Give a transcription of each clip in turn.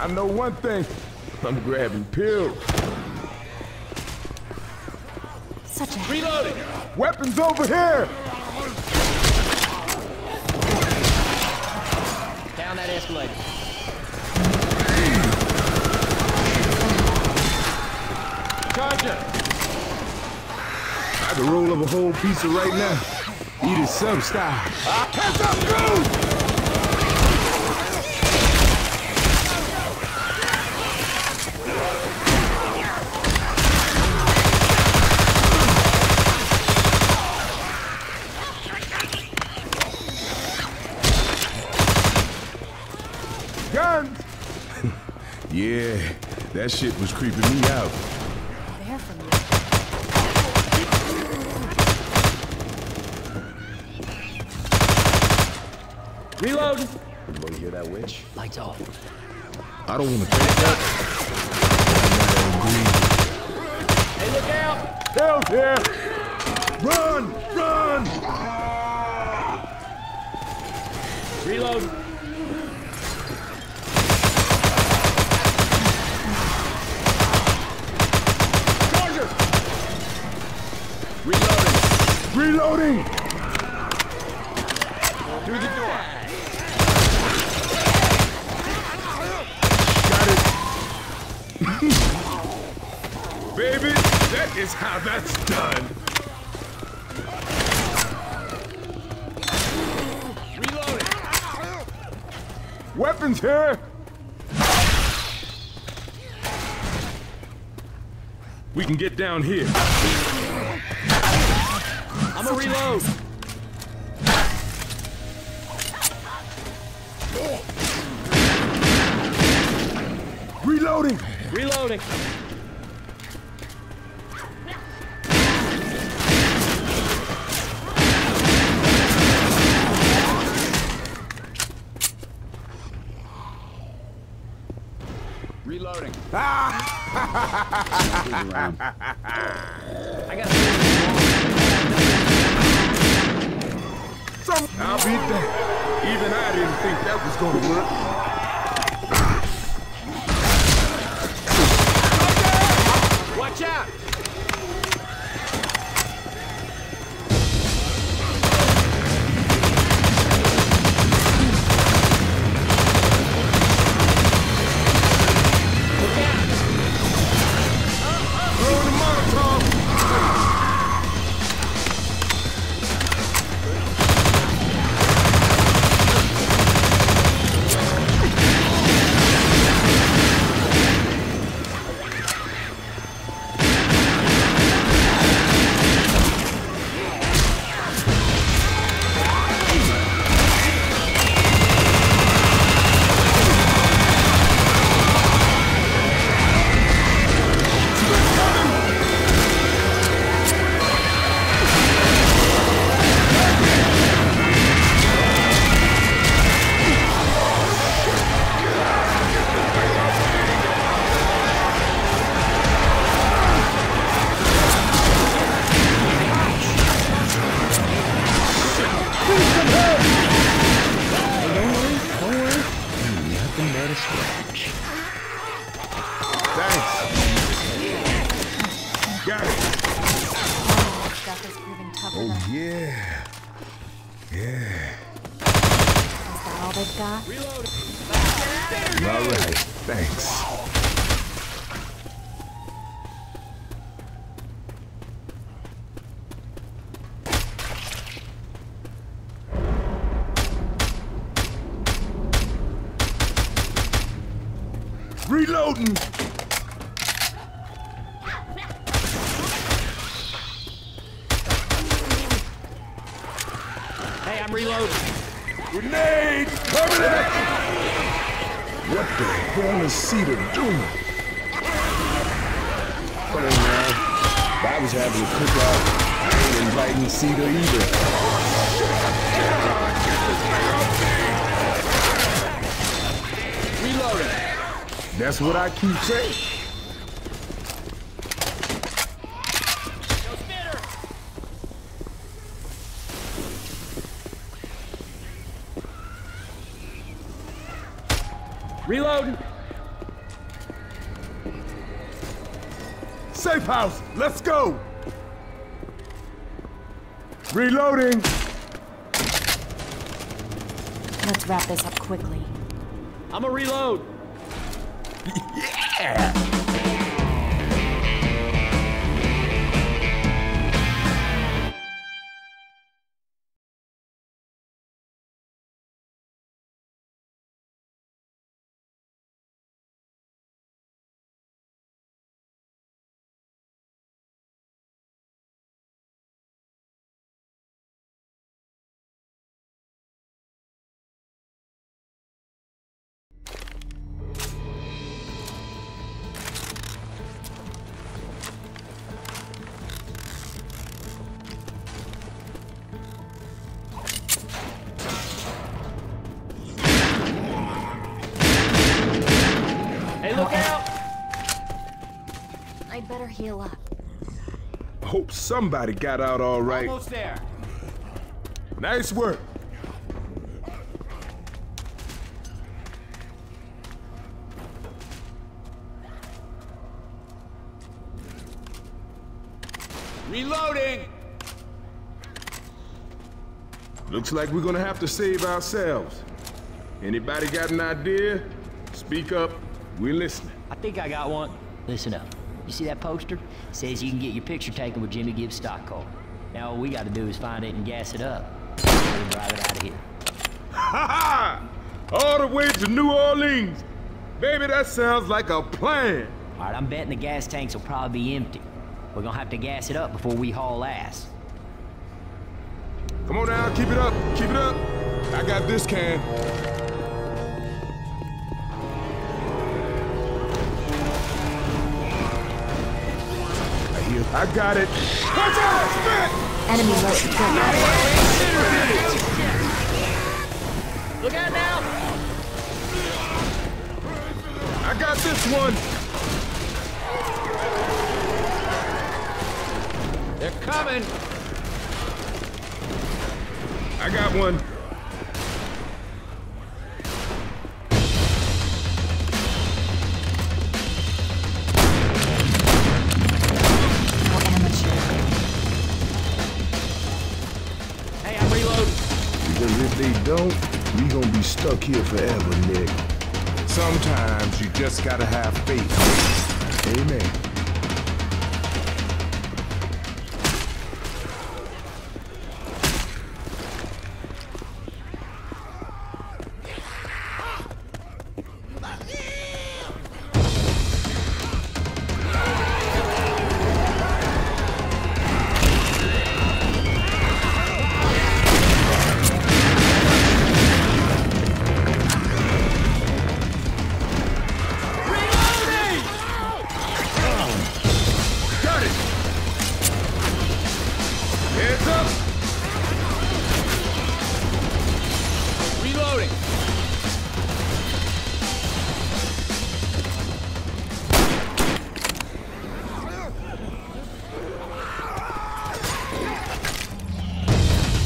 Whoa, whoa. I know one thing. I'm grabbing pills. Such a Reloading! Weapons over here! Down that escalator. Charger! I could roll up a whole pizza right now. Eat it some style. Ah, Hands up, go! Yeah, that shit was creeping me out. there you. Reload! Everybody hear that witch? Lights off. I don't want to think that. Hey, look out! Hell's here! Run! Run! Reload! Charger! Reloading! Reloading! Through the door. Got it. Baby, that is how that's done. Reloading! Weapons here! We can get down here. I'm reload! Reloading! Reloading! Reloading. Ah. I got Some I'll be damned. Even I didn't think that was gonna work. Watch out! Stuff is proving tougher Oh, than yeah. Yeah. Is that all they've got? All right. Thanks. Reloading! Hey, I'm reloading. Grenade! Coming at! What the hell is Cedar doing? Come on, man. I was having a cookout, I ain't inviting Cedar either. Reloading. That's what I keep saying. Reloading. Safe house, let's go! Reloading! Let's wrap this up quickly. I'm a reload. Hey, heal up. Hope somebody got out all right. Almost there. Nice work. Reloading. Looks like we're gonna have to save ourselves. Anybody got an idea? Speak up. We're listening. I think I got one. Listen up. You see that poster? says you can get your picture taken with Jimmy Gibbs' stock car. Now all we gotta do is find it and gas it up. We'll drive it out of here. Ha ha! All the way to New Orleans. Baby, that sounds like a plan. All right, I'm betting the gas tanks will probably be empty. We're gonna have to gas it up before we haul ass. Come on now, keep it up, keep it up. I got this can. I got it. Watch out, spit! Enemy low secure. Look out now! I got this one. They're coming. I got one. Stuck here forever, Nick. Sometimes you just gotta have faith. Amen.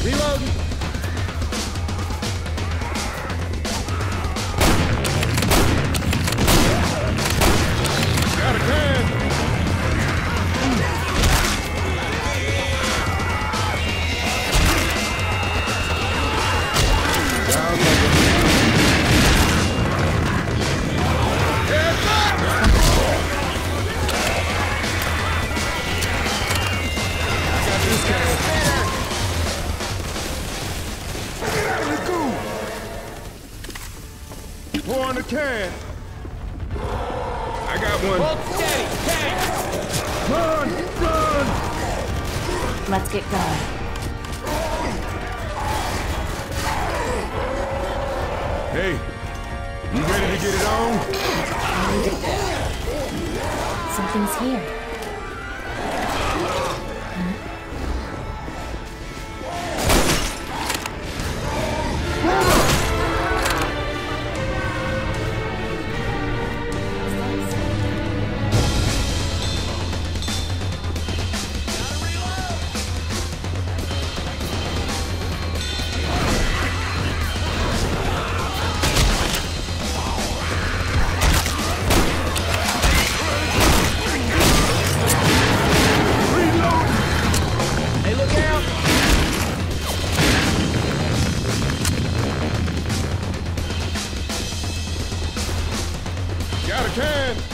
Reloading. Let's get going. Hey, you ready to get it on? Something's here. Can.